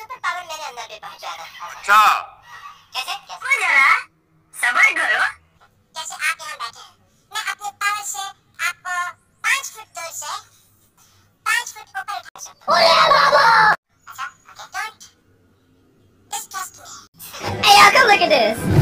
Super power अंदर भी पहुंचाना अच्छा कैसे कैसे जरा सबर करो जैसे आप यहाँ बैठे हैं मैं अपने पावर से आपको पाँच फुट दूर से पाँच फुट ऊपर उठा सकता हूँ अच्छा okay don't distrust me Hey, y'all, come look at this.